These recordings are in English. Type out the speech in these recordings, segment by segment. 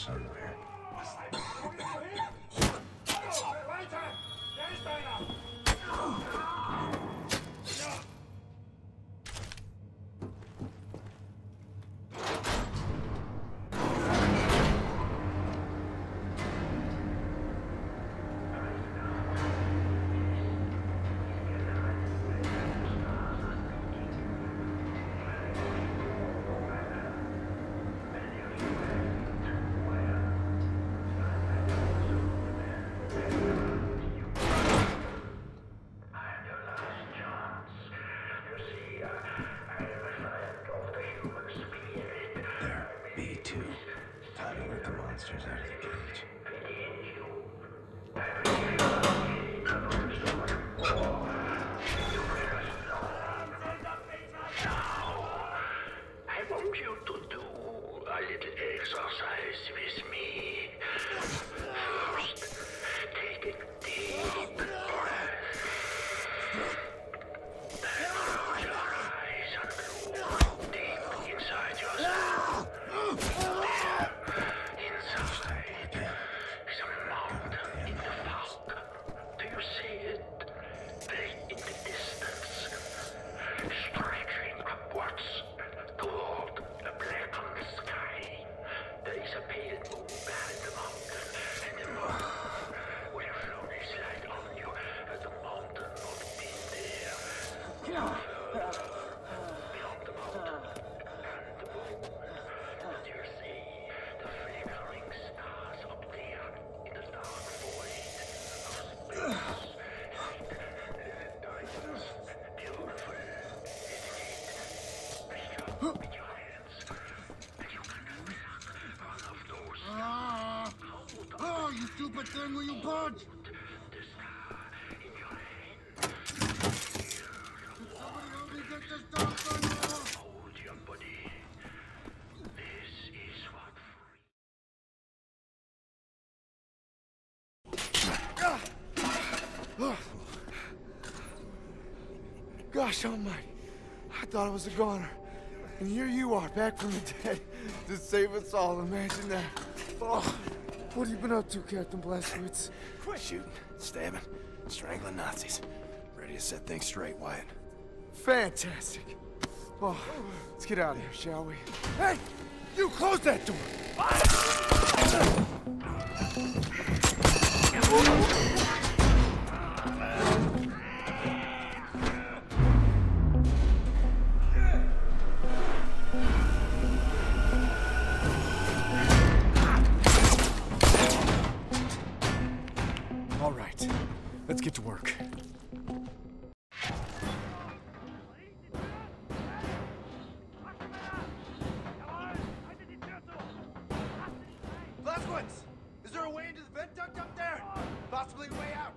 somewhere. Body. This is what free. Gosh almighty. I thought I was a goner. And here you are, back from the dead, to save us all. Imagine that. Oh, what have you been up to, Captain Blazkowicz? Shooting, stabbing, strangling Nazis. Ready to set things straight, Wyatt. Fantastic. Oh, let's get out of here, shall we? Hey! You close that door! Get to work. Blazkowicz! Is there a way into the vent duct up there? Possibly a way out.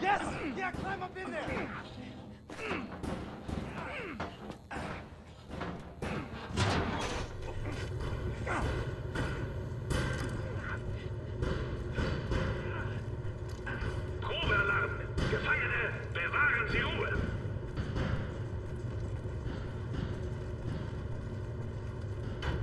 Yes! Yeah, climb up in there!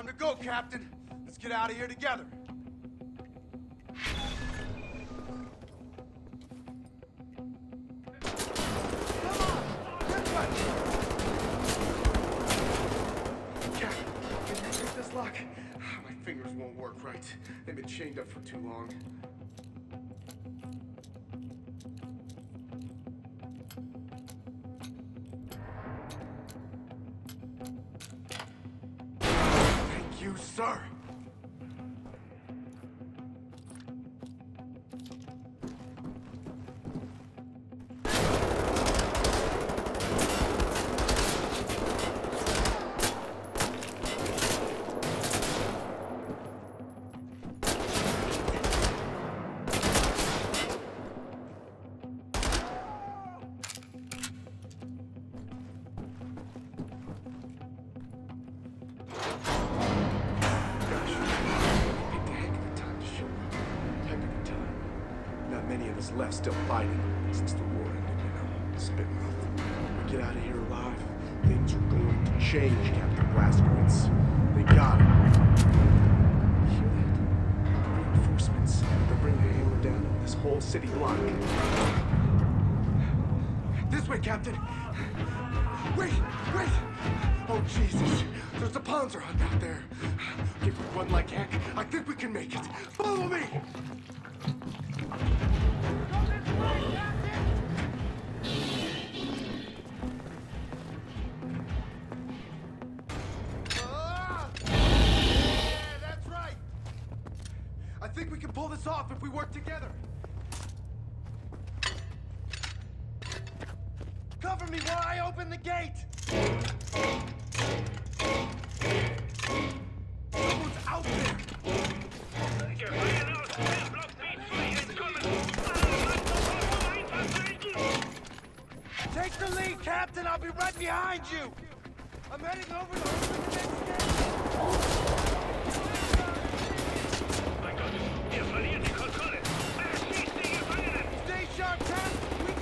Time to go, Captain. Let's get out of here together. Captain, can you break this Lock. Ah, my fingers won't work right. They've been chained up for too long. You, sir. Left still fighting since the war ended, you know. It's been rough. We get out of here alive, things are going to change, Captain Blazkowicz. They got it. Reinforcements. They'll bring the hammer down on this whole city block. This way, Captain! Wait! Wait! Oh, Jesus! There's a Panzer out there. If we run like heck, I think we can make it. Follow me! Think we can pull this off if we work together. Cover me while I open the gate. Someone's out there. Gefallen aus, der Block B2 entkommen. Infanterie! Take the lead, Captain. I'll be right behind you. I'm heading over to open the next gate. Stay sharp, Ten!